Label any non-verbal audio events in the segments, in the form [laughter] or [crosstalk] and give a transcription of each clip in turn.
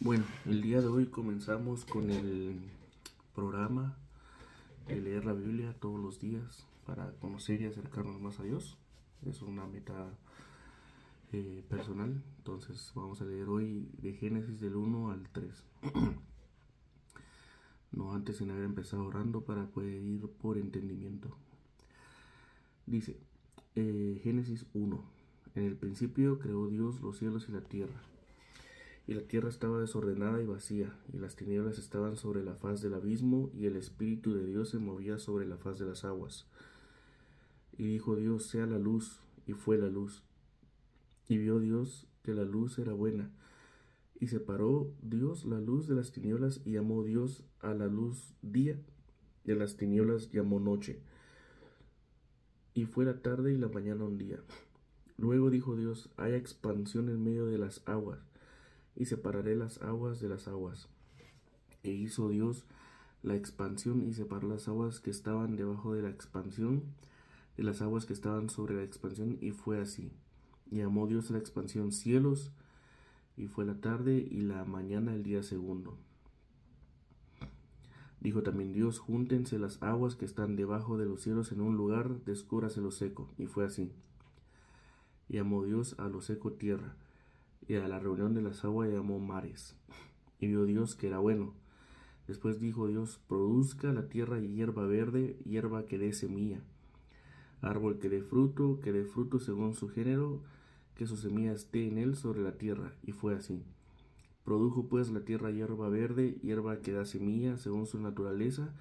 Bueno, el día de hoy comenzamos con el programa de leer la Biblia todos los días para conocer y acercarnos más a Dios. Es una meta eh, personal, entonces vamos a leer hoy de Génesis del 1 al 3. [clears throat] no antes sin haber empezado orando para poder ir por entendimiento. Dice, eh, Génesis 1. En el principio creó Dios los cielos y la tierra y la tierra estaba desordenada y vacía, y las tinieblas estaban sobre la faz del abismo, y el Espíritu de Dios se movía sobre la faz de las aguas. Y dijo Dios, sea la luz, y fue la luz. Y vio Dios que la luz era buena, y separó Dios la luz de las tinieblas, y llamó Dios a la luz día, y a las tinieblas llamó noche. Y fue la tarde y la mañana un día. Luego dijo Dios, haya expansión en medio de las aguas y separaré las aguas de las aguas. E hizo Dios la expansión y separó las aguas que estaban debajo de la expansión de las aguas que estaban sobre la expansión y fue así. Y llamó Dios a la expansión cielos y fue la tarde y la mañana el día segundo. Dijo también Dios, júntense las aguas que están debajo de los cielos en un lugar, descúbrase lo seco. Y fue así. Y llamó Dios a lo seco tierra, y a la reunión de las aguas llamó mares. Y vio Dios que era bueno. Después dijo Dios, produzca la tierra hierba verde, hierba que dé semilla, árbol que dé fruto, que dé fruto según su género, que su semilla esté en él sobre la tierra. Y fue así. Produjo pues la tierra hierba verde, hierba que da semilla según su naturaleza,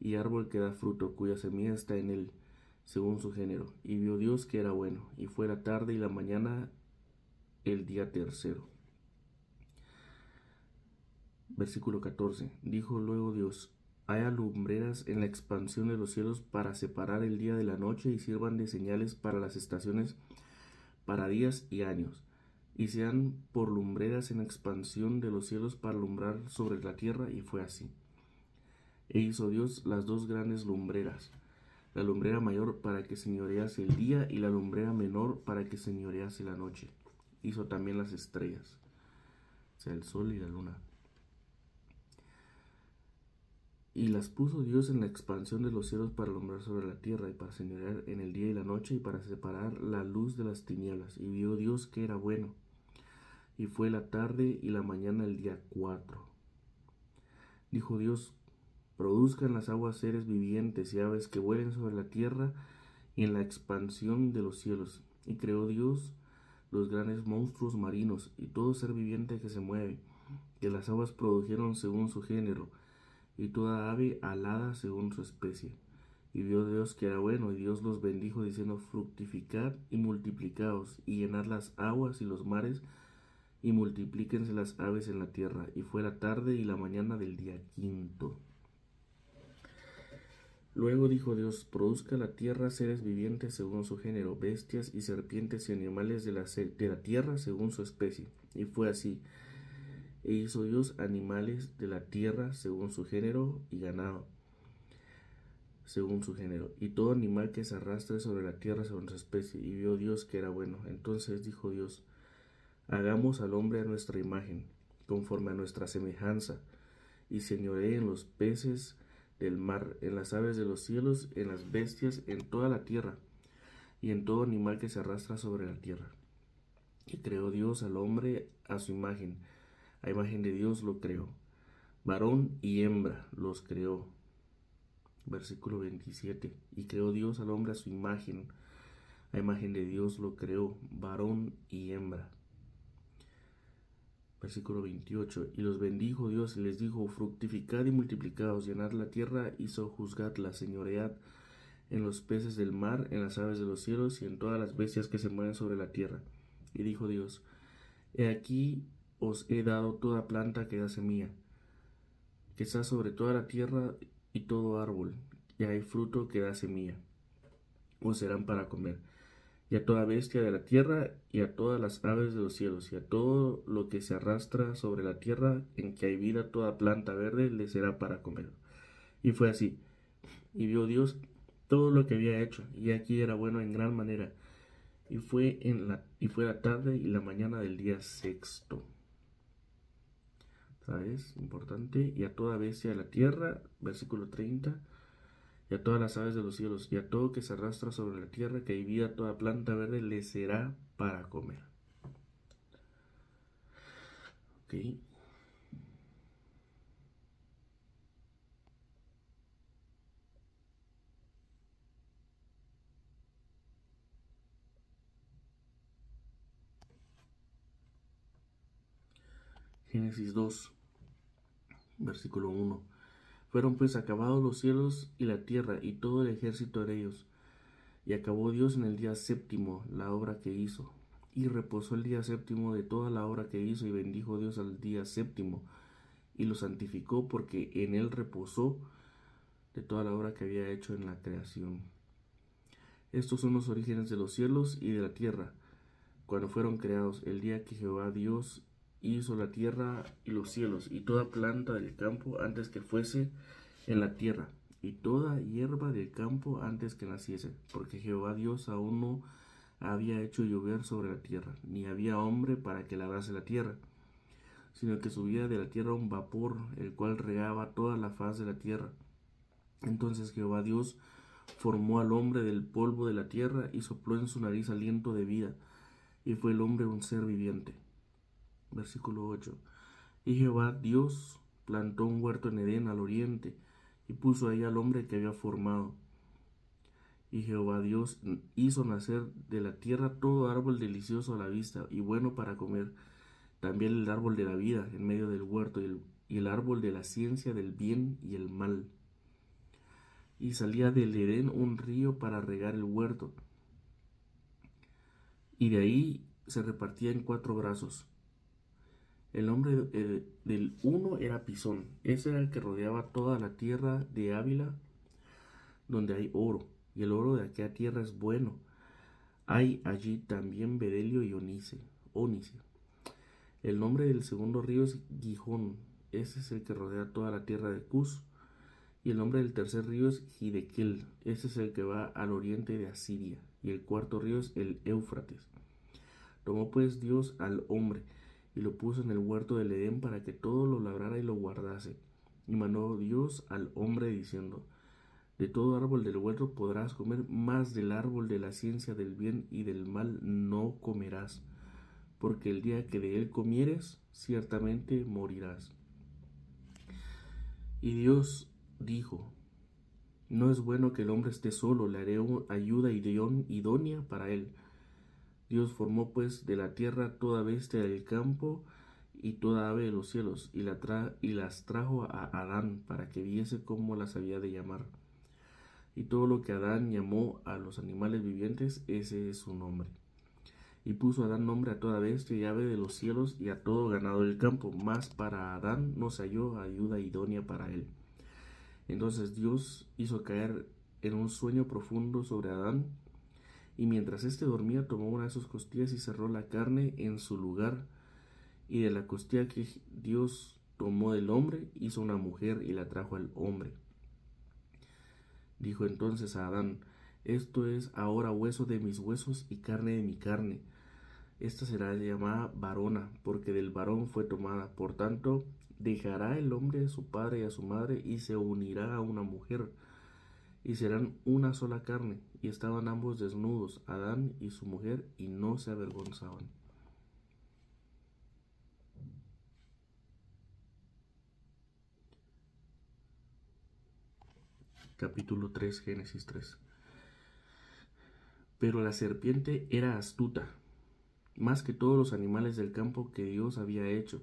y árbol que da fruto, cuya semilla está en él, según su género. Y vio Dios que era bueno. Y fue la tarde y la mañana el día tercero. Versículo 14. Dijo luego Dios, haya lumbreras en la expansión de los cielos para separar el día de la noche y sirvan de señales para las estaciones, para días y años, y sean por lumbreras en la expansión de los cielos para alumbrar sobre la tierra, y fue así. E hizo Dios las dos grandes lumbreras, la lumbrera mayor para que señorease el día y la lumbrera menor para que señorease la noche hizo también las estrellas, o sea, el sol y la luna. Y las puso Dios en la expansión de los cielos para alumbrar sobre la tierra y para señorear en el día y la noche y para separar la luz de las tinieblas. Y vio Dios que era bueno. Y fue la tarde y la mañana el día cuatro. Dijo Dios, produzcan las aguas seres vivientes y aves que vuelen sobre la tierra y en la expansión de los cielos. Y creó Dios los grandes monstruos marinos y todo ser viviente que se mueve, que las aguas produjeron según su género, y toda ave alada según su especie. Y vio Dios que era bueno, y Dios los bendijo diciendo, fructificad y multiplicaos, y llenad las aguas y los mares, y multiplíquense las aves en la tierra. Y fue la tarde y la mañana del día quinto. Luego dijo Dios, produzca la tierra seres vivientes según su género, bestias y serpientes y animales de la, de la tierra según su especie. Y fue así. E hizo Dios animales de la tierra según su género y ganado según su género, y todo animal que se arrastre sobre la tierra según su especie. Y vio Dios que era bueno. Entonces dijo Dios, hagamos al hombre a nuestra imagen, conforme a nuestra semejanza, y señoree en los peces, del mar, en las aves de los cielos, en las bestias, en toda la tierra, y en todo animal que se arrastra sobre la tierra. Y creó Dios al hombre a su imagen, a imagen de Dios lo creó. Varón y hembra los creó. Versículo 27. Y creó Dios al hombre a su imagen, a imagen de Dios lo creó, varón y hembra Versículo 28. Y los bendijo Dios y les dijo, fructificad y multiplicaos, llenad la tierra y sojuzgadla, señoread en los peces del mar, en las aves de los cielos y en todas las bestias que se mueven sobre la tierra. Y dijo Dios, He aquí os he dado toda planta que da semilla, que está sobre toda la tierra y todo árbol, y hay fruto que da semilla, os serán para comer y a toda bestia de la tierra, y a todas las aves de los cielos, y a todo lo que se arrastra sobre la tierra, en que hay vida, toda planta verde, le será para comer. Y fue así. Y vio Dios todo lo que había hecho, y aquí era bueno en gran manera. Y fue, en la, y fue la tarde y la mañana del día sexto. ¿Sabes? Importante. Y a toda bestia de la tierra, versículo 30. Y a todas las aves de los cielos, y a todo que se arrastra sobre la tierra, que hay vida, toda planta verde, le será para comer. Ok. Génesis 2, versículo 1. Fueron pues acabados los cielos y la tierra y todo el ejército de ellos. Y acabó Dios en el día séptimo la obra que hizo. Y reposó el día séptimo de toda la obra que hizo y bendijo Dios al día séptimo y lo santificó porque en él reposó de toda la obra que había hecho en la creación. Estos son los orígenes de los cielos y de la tierra, cuando fueron creados, el día que Jehová Dios hizo la tierra y los cielos, y toda planta del campo antes que fuese en la tierra, y toda hierba del campo antes que naciese, porque Jehová Dios aún no había hecho llover sobre la tierra, ni había hombre para que labrase la tierra, sino que subía de la tierra un vapor, el cual regaba toda la faz de la tierra. Entonces Jehová Dios formó al hombre del polvo de la tierra y sopló en su nariz aliento de vida, y fue el hombre un ser viviente versículo 8. Y Jehová Dios plantó un huerto en Edén al oriente y puso ahí al hombre que había formado. Y Jehová Dios hizo nacer de la tierra todo árbol delicioso a la vista y bueno para comer, también el árbol de la vida en medio del huerto y el, y el árbol de la ciencia del bien y el mal. Y salía del Edén un río para regar el huerto, y de ahí se repartía en cuatro brazos el nombre del uno era Pisón. Ese era el que rodeaba toda la tierra de Ávila, donde hay oro. Y el oro de aquella tierra es bueno. Hay allí también bedelio y onice. El nombre del segundo río es Gijón. Ese es el que rodea toda la tierra de Cus. Y el nombre del tercer río es Hidekel. Ese es el que va al oriente de Asiria. Y el cuarto río es el Éufrates. Tomó pues Dios al hombre y lo puso en el huerto del Edén para que todo lo labrara y lo guardase. Y mandó Dios al hombre diciendo, De todo árbol del huerto podrás comer, más del árbol de la ciencia del bien y del mal no comerás, porque el día que de él comieres, ciertamente morirás. Y Dios dijo, No es bueno que el hombre esté solo, le haré ayuda idónea para él. Dios formó pues de la tierra toda bestia del campo y toda ave de los cielos, y, las trajo a Adán para que viese cómo las había de llamar. Y todo lo que Adán llamó a los animales vivientes, ese es su nombre. Y puso Adán nombre a toda bestia y ave de los cielos y a todo ganado del campo, mas para Adán no se halló ayuda idónea para él. Entonces Dios hizo caer en un sueño profundo sobre Adán, y mientras éste dormía tomó una de sus costillas y cerró la carne en su lugar, y de la costilla que Dios tomó del hombre hizo una mujer y la trajo al hombre. Dijo entonces a Adán, esto es ahora hueso de mis huesos y carne de mi carne. Esta será llamada varona, porque del varón fue tomada. Por tanto, dejará el hombre a su padre y a su madre y se unirá a una mujer y serán una sola carne. Y estaban ambos desnudos, Adán y su mujer, y no se avergonzaban. Capítulo 3, Génesis 3. Pero la serpiente era astuta, más que todos los animales del campo que Dios había hecho,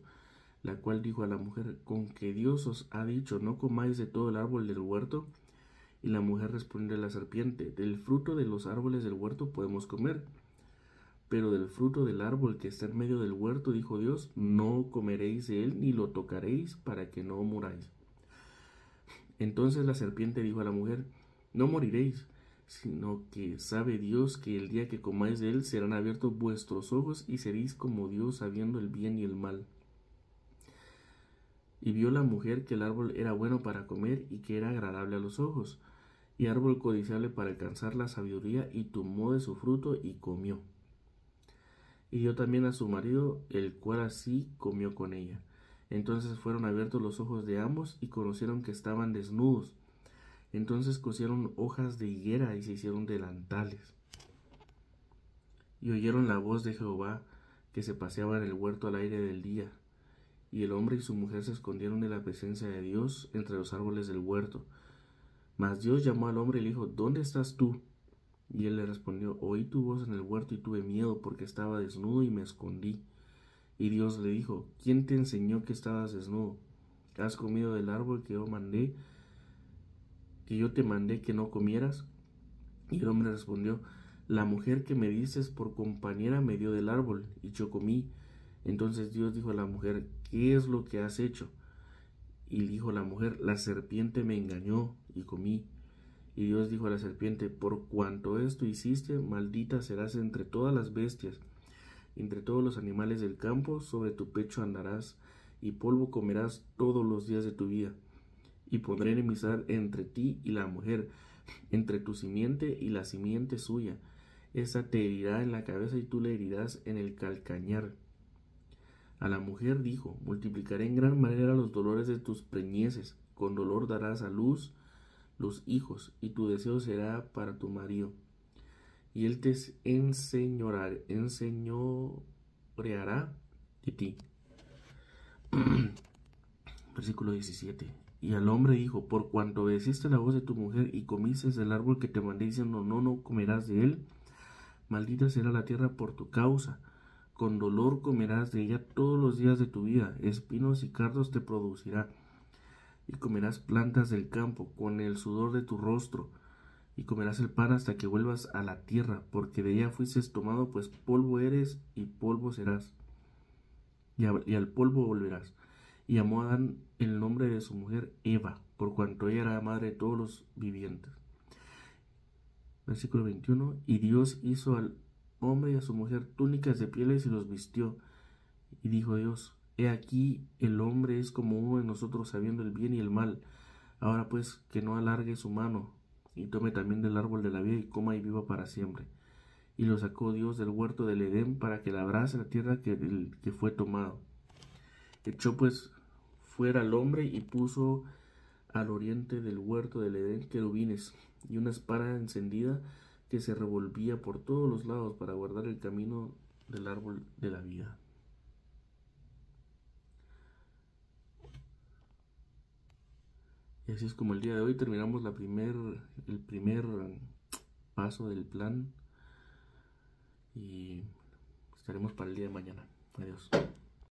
la cual dijo a la mujer, con que Dios os ha dicho, no comáis de todo el árbol del huerto, y la mujer respondió a la serpiente, del fruto de los árboles del huerto podemos comer, pero del fruto del árbol que está en medio del huerto, dijo Dios, no comeréis de él ni lo tocaréis para que no muráis. Entonces la serpiente dijo a la mujer, no moriréis, sino que sabe Dios que el día que comáis de él serán abiertos vuestros ojos y seréis como Dios sabiendo el bien y el mal. Y vio la mujer que el árbol era bueno para comer y que era agradable a los ojos, y árbol codiciable para alcanzar la sabiduría, y tomó de su fruto y comió. Y dio también a su marido, el cual así comió con ella. Entonces fueron abiertos los ojos de ambos y conocieron que estaban desnudos. Entonces cosieron hojas de higuera y se hicieron delantales. Y oyeron la voz de Jehová que se paseaba en el huerto al aire del día. Y el hombre y su mujer se escondieron de la presencia de Dios entre los árboles del huerto. Mas Dios llamó al hombre y le dijo, ¿Dónde estás tú? Y él le respondió, Oí tu voz en el huerto y tuve miedo porque estaba desnudo y me escondí. Y Dios le dijo, ¿quién te enseñó que estabas desnudo? ¿Has comido del árbol que yo mandé que yo te mandé que no comieras? Y el hombre respondió, la mujer que me dices por compañera me dio del árbol, y yo comí. Entonces Dios dijo a la mujer, ¿qué es lo que has hecho? Y dijo la mujer, la serpiente me engañó, y comí. Y Dios dijo a la serpiente, por cuanto esto hiciste, maldita serás entre todas las bestias, entre todos los animales del campo, sobre tu pecho andarás, y polvo comerás todos los días de tu vida y pondré enemistad entre ti y la mujer, entre tu simiente y la simiente suya. Esa te herirá en la cabeza y tú le herirás en el calcañar. A la mujer dijo, multiplicaré en gran manera los dolores de tus preñeces, con dolor darás a luz los hijos, y tu deseo será para tu marido. Y él te enseñoreará de ti. [clears throat] Versículo 17. Y al hombre dijo, por cuanto obedeciste la voz de tu mujer y comiste del árbol que te mandé diciendo, no, no comerás de él, maldita será la tierra por tu causa. Con dolor comerás de ella todos los días de tu vida, espinos y cardos te producirá. Y comerás plantas del campo con el sudor de tu rostro, y comerás el pan hasta que vuelvas a la tierra, porque de ella fuiste tomado, pues polvo eres y polvo serás, y, al polvo volverás y llamó a Adán el nombre de su mujer Eva, por cuanto ella era madre de todos los vivientes. Versículo 21. Y Dios hizo al hombre y a su mujer túnicas de pieles y los vistió. Y dijo Dios, He aquí el hombre es como uno de nosotros sabiendo el bien y el mal. Ahora pues que no alargue su mano y tome también del árbol de la vida y coma y viva para siempre. Y lo sacó Dios del huerto del Edén para que labrase la tierra que, fue tomado. Echó pues fuera al hombre y puso al oriente del huerto del Edén querubines y una espada encendida que se revolvía por todos los lados para guardar el camino del árbol de la vida. Y así es como el día de hoy terminamos la primer, el primer paso del plan y estaremos para el día de mañana. Adiós.